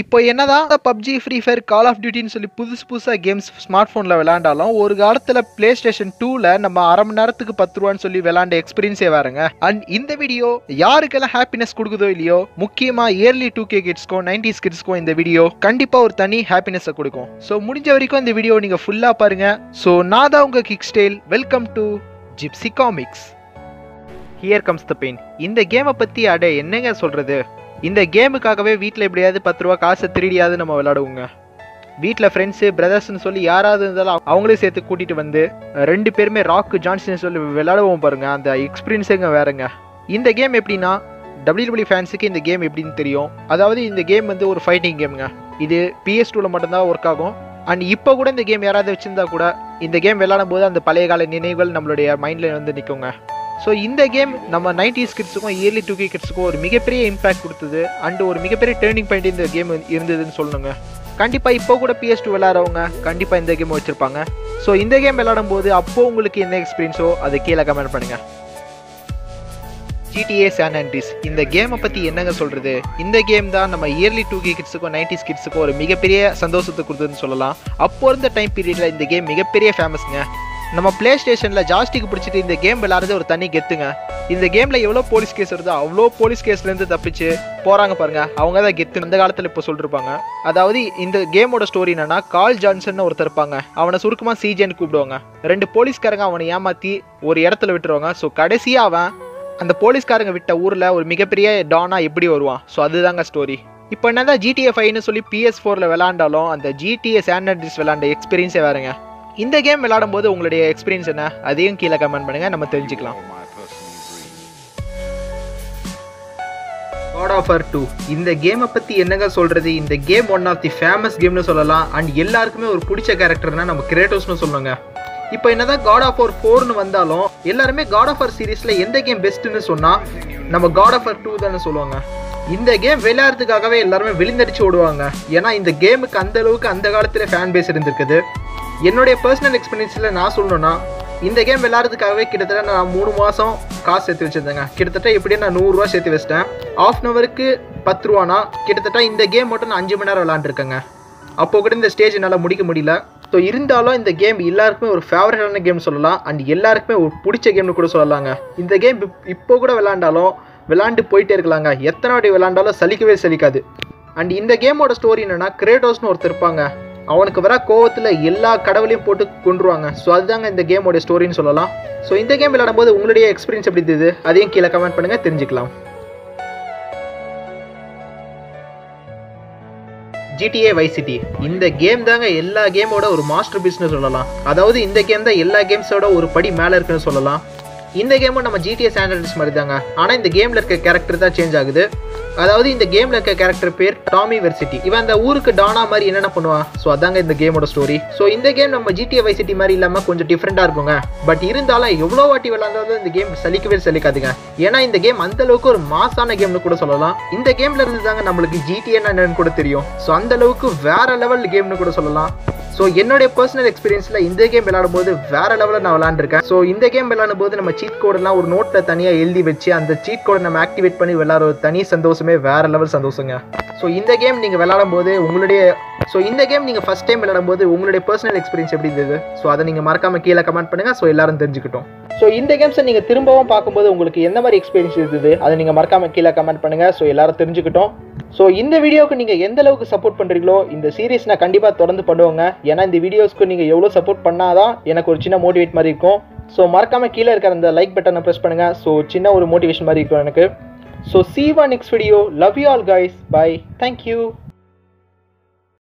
இப்போ என்னதான் PUBG free fire call of டியூட்டின்னு சொல்லி புதுசு புதுசாக கேம்ஸ் ஸ்மார்ட் ஃபோனில் விளாண்டாலும் ஒரு காலத்தில் ப்ளே ஸ்டேஷன் டூவில் நம்ம அரை மணி நேரத்துக்கு பத்து ரூபான்னு சொல்லி விளாண்ட எக்ஸ்பீரியன்ஸே வேறுங்க. அண்ட் இந்த வீடியோ யாருக்கெல்லாம் ஹாப்பினஸ் கொடுக்குதோ இல்லையோ முக்கியமாக இயர்லி டூ கே கிட்ஸ்க்கும் நைன்டிஸ் கிட்ஸ்க்கும் இந்த வீடியோ கண்டிப்பாக ஒரு தனி ஹாப்பினஸை கொடுக்கும். ஸோ முடிஞ்ச வரைக்கும் இந்த வீடியோ நீங்கள் ஃபுல்லாக பாருங்க. ஸோ நான் தான் உங்கள் kick style welcome to Gypsy Comics here comes the pain இந்த கேமை பற்றி அட என்னங்க சொல்கிறது இந்த கேமுக்காகவே வீட்டில் எப்படியாவது பத்து ரூபா காசை திருடியாவது நம்ம விளாடுவோங்க வீட்டில் ஃப்ரெண்ட்ஸு பிரதர்ஸ்னு சொல்லி யாராவது இருந்தாலும் அவங்களே சேர்த்து கூட்டிகிட்டு வந்து ரெண்டு பேருமே ராக்கு ஜான்சன் சொல்லி விளாடுவோம் பாருங்க. அந்த எக்ஸ்பீரியன்ஸுங்க வேறுங்க. இந்த கேம் எப்படின்னா டபிள்யூடபிள்யூ ஃபேன்ஸுக்கு இந்த கேம் எப்படின்னு தெரியும். அதாவது இந்த கேம் வந்து ஒரு ஃபைட்டிங் கேமுங்க இது பிஎஸ் டூவில் மட்டும்தான் ஒர்க் ஆகும். அண்ட் இப்போ கூட இந்த கேம் யாராவது வச்சுருந்தா கூட இந்த கேம் விளாடும் போது அந்த பழைய கால நினைவுகள் நம்மளுடைய மைண்டில் வந்து நிற்குங்க ஸோ இந்த கேம் நம்ம நைன்டிஸ் கிட்ஸுக்கும் இயர்லி டூ கே கிட்ஸுக்கும் ஒரு மிகப்பெரிய இம்பாக்ட் கொடுத்தது அண்ட் ஒரு மிகப்பெரிய டேர்னிங் பாயிண்ட் இந்த கேம் இருந்ததுன்னு சொல்லணுங்க கண்டிப்பாக இப்போ கூட பிஎஸ் டூ விளாட்றவங்க கண்டிப்பாக இந்த கேம் வச்சுருப்பாங்க. ஸோ இந்த கேம் விளாடும் போது அப்போது உங்களுக்கு என்ன எக்ஸ்பீரியன்ஸோ அதை கீழே கமெண்ட் பண்ணுங்கள் ஜிடிஏ சான் ஆண்ட்ரிஸ் இந்த கேமை பற்றி என்னங்க சொல்கிறது இந்த கேம் தான் நம்ம இயர்லி டூ கே கிட்ஸுக்கும் நைன்டிஸ் கிட்ஸுக்கும் ஒரு மிகப்பெரிய சந்தோஷத்தை கொடுத்ததுன்னு சொல்லலாம். அப்போ இருந்த டைம் பீரியடில் இந்த கேம் மிகப்பெரிய ஃபேமஸ்ங்க நம்ம பிளே ஸ்டேஷனில் ஜாஸ்டிக்கு பிடிச்சிட்டு இந்த கேம் விளாட்றது ஒரு தனி கெத்துங்க. இந்த கேமில் எவ்வளோ போலீஸ் கேஸ் வருதோ அவ்வளோ போலீஸ் கேஸ்லேருந்து தப்பிச்சு போகிறாங்க பாருங்க. அவங்க தான் கெத்து அந்த காலத்தில் இப்போ சொல்லிருப்பாங்க. அதாவது இந்த கேமோட ஸ்டோரி என்னன்னா கால் ஜான்சன் ஒருத்தர் இருப்பாங்க. அவனை சுருக்கமாக சிஜேன்னு கூப்பிடுவாங்க. ரெண்டு போலீஸ்காரங்க அவனை ஏமாற்றி ஒரு இடத்துல விட்டுருவாங்க. ஸோ கடைசியாக அவன் அந்த போலீஸ்காரங்க விட்ட ஊரில் ஒரு மிகப்பெரிய டானா எப்படி வருவான்? ஸோ அதுதாங்க ஸ்டோரி இப்போ என்னதான் ஜிடிஏ ஃபைவ்னு சொல்லி பிஎஸ் ஃபோரில் விளாண்டாலும் அந்த ஜிடிஏ சாண்டர்டிஸ் விளாண்ட எக்ஸ்பீரியன்ஸே வேறுங்க. இந்த கேம் விளையாடும் போது உங்களுடைய எக்ஸ்பீரியன்ஸ் என்ன? அதையும் கீழே கமெண்ட் பண்ணுங்க. நம்ம தெரிஞ்சுக்கலாம். காட் ஆஃபர் டூ இந்த கேமை பற்றி என்னங்க சொல்கிறது இந்த game one of the famous கேம்னு சொல்லலாம். அண்ட் எல்லாருக்குமே ஒரு பிடிச்ச கேரக்டர்னா நம்ம கிரேட்டோஸ்னு சொல்லுவாங்க இப்போ என்னதான் காட் ஆஃப் ஆர் ஃபோர்னு வந்தாலும் எல்லாருமே காட் ஆஃப் ஆர் சீரீஸில் எந்த கேம் பெஸ்ட்டுன்னு சொன்னால் நம்ம காட் ஆஃப் ஆர் டூ தானே சொல்லுவாங்க. இந்த கேம் விளையாடுறதுக்காகவே எல்லாருமே விழுந்தடிச்சு ஓடுவாங்க. ஏன்னா இந்த கேமுக்கு அந்த அளவுக்கு அந்த காலத்தில் ஃபேன் பேஸ் இருந்திருக்குது. என்னுடைய பர்சனல் எக்ஸ்பீரியன்ஸில் நான் சொல்லணும்னா இந்த கேம் விளாட்றதுக்காகவே கிட்டத்தட்ட நான் மூணு மாதம் காசு சேர்த்து வச்சுருந்தேங்க. கிட்டத்தட்ட எப்படியே நான் நூறுரூவா சேர்த்து வச்சிட்டேன். ஆஃப் அன் ஹவருக்கு பத்து ரூபானா கிட்டத்தட்ட இந்த கேம் மட்டும் நான் அஞ்சு மணி நேரம் விளாண்டுருக்கேங்க அப்போ கூட இந்த ஸ்டேஜ் என்னால் முடிக்க முடியல. ஸோ இருந்தாலும் இந்த கேம் எல்லாருக்குமே ஒரு ஃபேவரட்டான கேம் சொல்லலாம். அண்ட் எல்லாருக்குமே ஒரு பிடிச்ச கேம்னு கூட சொல்லலாங்க. இந்த கேம் இப்போ கூட விளாண்டாலும் விளாண்டு போயிட்டே இருக்கலாங்க. எத்தனை வாட்டி விளாண்டாலும் சலிக்கவே சலிக்காது. அண்ட் இந்த கேமோட ஸ்டோரி என்னென்னா கிரேட்டோஸ்னு ஒருத்தர் இருப்பாங்க. அவனுக்கு வர கோவத்தில் எல்லா கடவுளையும் போட்டு கொண்டுருவாங்க ஸோ அதுதாங்க இந்த கேமோட ஸ்டோரின்னு சொல்லலாம். ஸோ இந்த கேம் விளையாடும்போது உங்களுடைய எக்ஸ்பீரியன்ஸ் எப்படி இருந்தது? அதையும் கீழே கமெண்ட் பண்ணுங்க தெரிஞ்சுக்கலாம். ஜிடிஏ வைசிட்டி இந்த கேம் தாங்க எல்லா கேமோட ஒரு மாஸ்டர் பீஸ்னு சொல்லலாம். அதாவது இந்த கேம் தான் எல்லா கேம்ஸோட ஒரு படி மேலே இருக்குன்னு சொல்லலாம். இந்த கேமும் நம்ம ஜிடிஏ ஸ்டாண்டர்ட்ஸ் மாதிரி தாங்க ஆனால் இந்த கேமில் இருக்க கேரக்டர் தான் சேஞ்ச் ஆகுது. அதாவது இந்த கேமில் இருக்க கேரக்டர் பேர் டாமி வெர்சிட்டி இவன் அந்த ஊருக்கு டானா மாதிரி என்னென்ன பண்ணுவான் ஸோ அதாங்க இந்த கேமோட ஸ்டோரி ஸோ இந்த கேம் நம்ம ஜிடிஏ வைசிட்டி மாதிரி இல்லாமல் கொஞ்சம் டிஃப்ரெண்டாக இருக்குங்க. பட் இருந்தாலும் எவ்வளோ வாட்டி விளாண்டாலும் இந்த கேம் சலிக்கவே சலிக்காதுங்க. ஏன்னா இந்த கேம் அந்த அளவுக்கு ஒரு மாசான கேம்னு கூட சொல்லலாம். இந்த கேம்ல இருந்து தாங்க நம்மளுக்கு ஜிடிஏன்னு என்னன்னு கூட தெரியும். ஸோ அந்த அளவுக்கு வேற லெவல் கேம்னு கூட சொல்லலாம். ஸோ என்னுடைய பர்சனல் எக்ஸ்பீரியன்ஸில் இந்த கேம் விளையாடும் போது வேற லெவலில் நான் விளாண்டுருக்கேன் ஸோ இந்த கேம் விளையாடும் போது நம்ம சீட் கோடெல்லாம் ஒரு நோட்டில் தனியாக எழுதி வச்சு அந்த சீட் கோடை நம்ம ஆக்டிவேட் பண்ணி விளையாடுற தனி சந்தோஷமே வேற லெவல் சந்தோஷங்க. ஸோ இந்த கேம் நீங்கள் விளையாடும் போது உங்களுடைய ஸோ இந்த கேம் நீங்கள் ஃபஸ்ட் டைம் விளையாடும் போது உங்களுடைய பர்சனல் எக்ஸ்பீரியன்ஸ் எப்படி இருந்தது? ஸோ அதை நீங்கள் மறக்காமல் கீழே கமெண்ட் பண்ணுங்க. ஸோ எல்லாரும் தெரிஞ்சுக்கிட்டோம். ஸோ இந்த கேம்ஸை நீங்கள் திரும்பவும் பார்க்கும்போது உங்களுக்கு எந்த மாதிரி எக்ஸ்பீரியன்ஸ் இருந்தது? அதை நீங்கள் மறக்காமல் கீழே கமெண்ட் பண்ணுங்க. ஸோ எல்லாரும் தெரிஞ்சுக்கிட்டோம். ஸோ இந்த வீடியோவுக்கு நீங்கள் எந்த அளவுக்கு சப்போர்ட் பண்ணுறீங்களோ இந்த சீரீஸ் நான் கண்டிப்பாக தொடர்ந்து பண்ணுவோங்க. ஏன்னா இந்த வீடியோஸ்க்கு நீங்கள் எவ்வளோ சப்போர்ட் பண்ணாதான் எனக்கு ஒரு சின்ன மோட்டிவேட் மாதிரி இருக்கும். ஸோ மறக்காமல் கீழே இருக்கிற அந்த லைக் பட்டனை ப்ரெஸ் பண்ணுங்கள் ஸோ சின்ன ஒரு மோட்டிவேஷன் மாதிரி இருக்கும் எனக்கு. So see ya next video love you all guys bye thank you